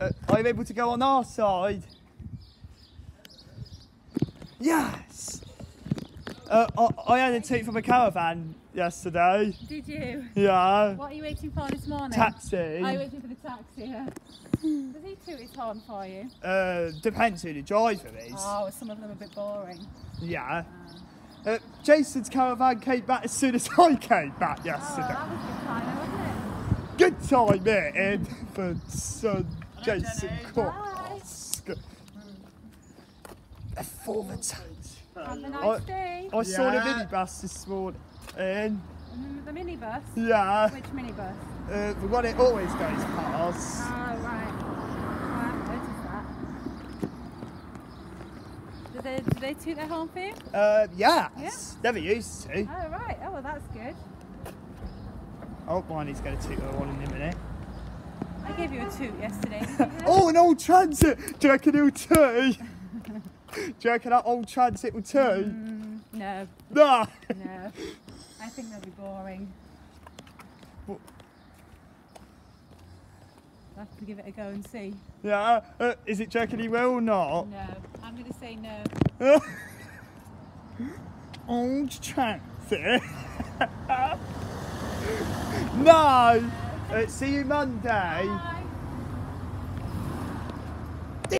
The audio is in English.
Uh, are you able to go on our side? Yes! Uh, I, I had a toot from a caravan yesterday. Did you? Yeah. What are you waiting for this morning? Taxi. Are you waiting for the taxi? Yeah. Does he toot his horn for you? Uh, depends who the driver is. Oh, some of them are a bit boring. Yeah. Uh, Jason's caravan came back as soon as I came back Oh, yesterday. that was good time, wasn't it? Good time meeting for son Jason Bye. A former taxi. Have a nice I- day. I saw the Yeah. minibus this morning. Mm, the minibus? Yeah, Which minibus? uh, the one it always goes past. Oh, right. Oh, I haven't noticed that. Do they, do they toot their horn for you? Uh, yes. Never used to. Oh, right. Oh, well, that's good. Oh, mine is going to toot her one in a minute. I gave you a toot yesterday. Oh, an old transit! Do you reckon he'll toot? Do you reckon that old transit will toot? Mm, no, Nah! no. I think they'll be boring. What? I'll have to give it a go and see. Yeah, uh, is it you reckon he will or not? No, I'm going to say no. old transit? no! Uh, see you Monday. Bye.